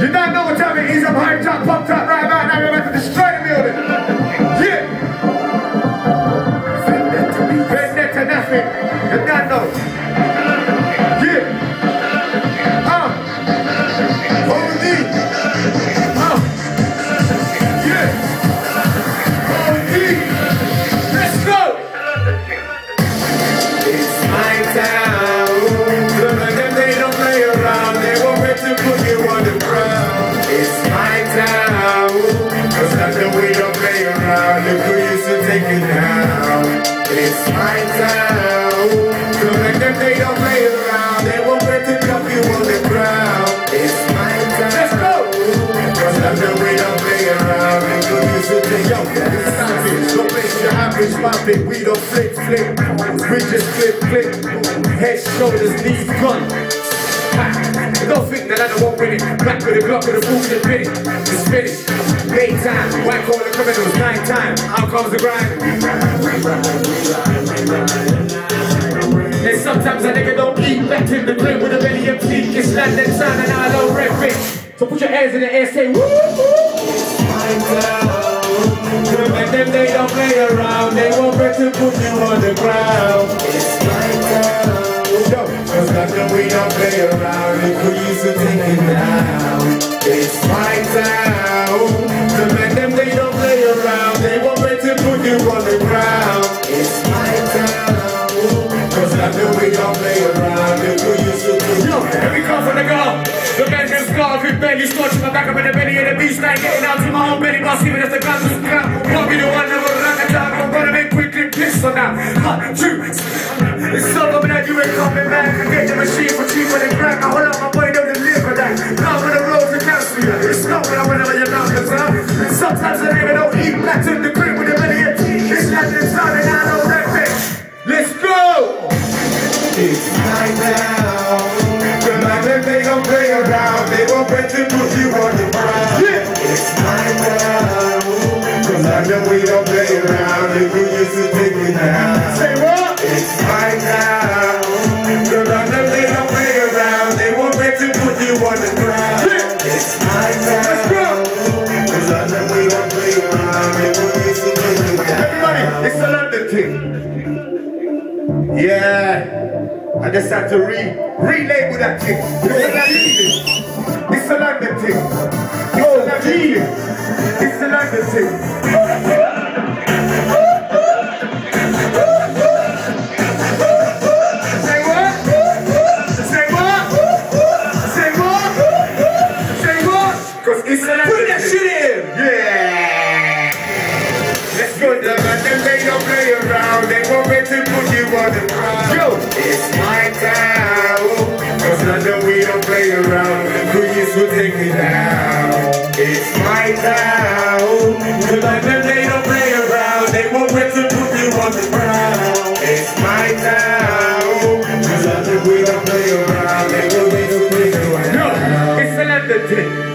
You don't know what time it is. I'm high top, pop top right about now. We're about to destroy It's my town. Look at them, they don't play around. They won't wait to drop you on the ground. It's my town. Let's go. Cause that's the way don't play around. Look who used to take Yo, it's savage. Don't make your average pop it. We don't flip, flip. We just flip, flip. Head, shoulders, knees, gun. Don't think that I don't want winning. Back with a Glock with a boot and finish. It's finished. Daytime. White collar criminals. Night time. Out comes the grind. And sometimes a nigga don't eat. Back in the crib with a belly empty. It's London time and I don't rep it. So put your hands in the air, say woo woo. And them they don't play around. They won't bet to put you on the ground. It's my. Yo, Cause the way don't play around. Look who used to belly scotch my back up in the belly of the beast like getting out to my own belly boss even if the guns is crap. Won't be the one that will rock a dog. I'm gonna make quickly piss on that. Hot two. It's so coming that you ain't coming back. Get the machine for cheaper than crack. I I know we don't play around. If we used to take it down. Say what? It's night now. Know they don't play around. They won't bet to put you on the ground. It's night now. Let's go. Cause I know we don't play around. If we used to take it down. Everybody, it's a thing. Yeah. I just had to re relabel that thing. It's a London thing. It's a oh, thing. It's a London thing. they don't play around. They want me to put you on the ground. Yo, it's my time. Cause I we don't play around. Please will take me down. It's my time. Cause I they don't play around. They want me to put you on the ground. It's my time. Cause I we don't play around. They want me to put you on the ground. No, it's another day.